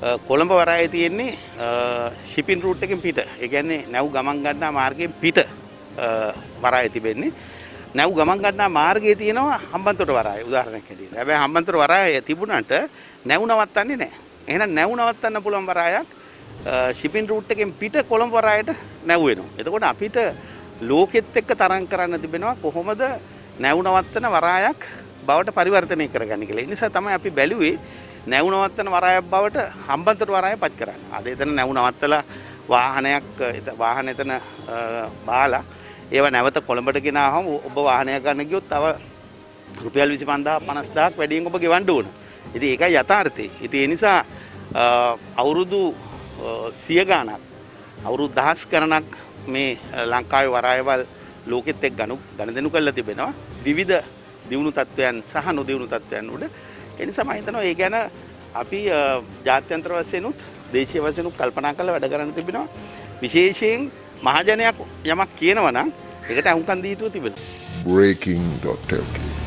කොළඹ වරාය තියෙන්නේ shipping root එකෙන් පිට. ඒ කියන්නේ නැව් ගමන් ගන්නා මාර්ගයෙන් පිට වරාය තිබෙන්නේ. නැව් ගමන් ගන්නා මාර්ගයේ තියෙනවා හම්බන්තොට වරාය උදාහරණයක් හැටියට. හැබැයි හම්බන්තොට වරාය තිබුණාට නැව් නවත්තන්නේ නැහැ. එහෙනම් නැව් නවත්තන්න පුළුවන් වරායක් ශිපින් රූට් එකෙන් පිට කොළඹ වරායට නැව් වෙනවා. එතකොට අපිට ලෝකෙත් එක්ක තරම් කරන්න තිබෙනවා කොහොමද නැව් නවත්තන වරායක් බවට පරිවර්තනය කරගන්න කියලා. ඒ නිසා තමයි අපි බැලුවේ නැව් නවත්තන වරායක් බවට හම්බන්තොට වරාය පත් කරන්න. අද එතන නැව් නවත්තලා වාහනයක් වාහන එතන බාලා ඒව නැවත කොළඹට ගෙනාවම ඔබ වාහනයක් ගන්න ගියොත් තව රුපියල් 25000 50000ක් වැඩියෙන් ඔබ ගෙවන්න ඕන. ඉතින් ඒකයි යථාර්ථය. ඉතින් ඒ නිසා අවුරුදු සිය ගාණක් අවුරුදු දහස් ගණනක් මේ ලංකාවේ වරායවල් ලෝකෙත් එක්ක ගනු ගනුදෙනු කරලා තිබෙනවා. විවිධ දියුණු තත්ත්වයන් සහ නොදියුණු තත්ත්වයන් උඩ ඒ නිසා මම හිතනවා ඒ ගැන අපි ජාත්‍යන්තර වශයෙන් උත් දේශීය වශයෙන් උත් කල්පනා කරලා වැඩ කරන්න තිබෙනවා. විශේෂයෙන් මහජනයක් යමක් කියනවා නම් ඒකට අහුම්කන් දී යුතු තිබෙනවා. Breaking.lk